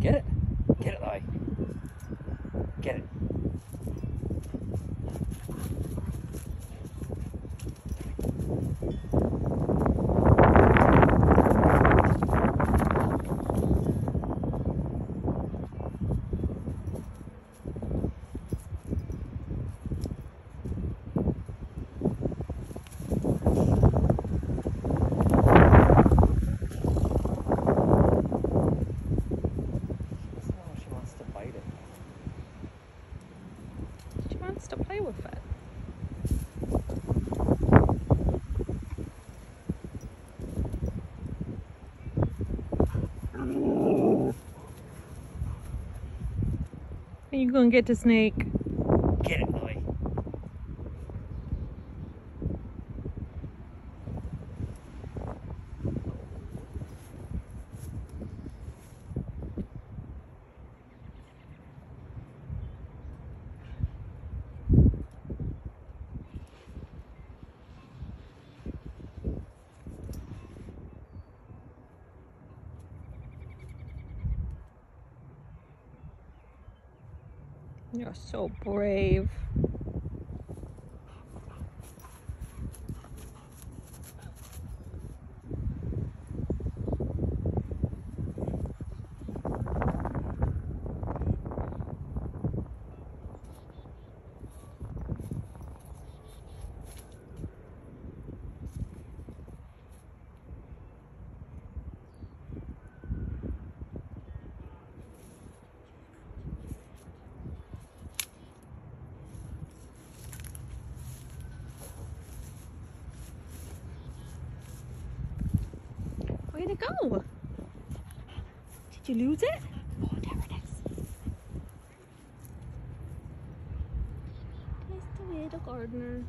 Get it. Get it, Louie. Get it. Oh, she wants to bite it. She wants to play with it. Are you gonna get the snake? Get it, You're so brave. Go? Did you lose it? Oh, there it is. There's the little gardener.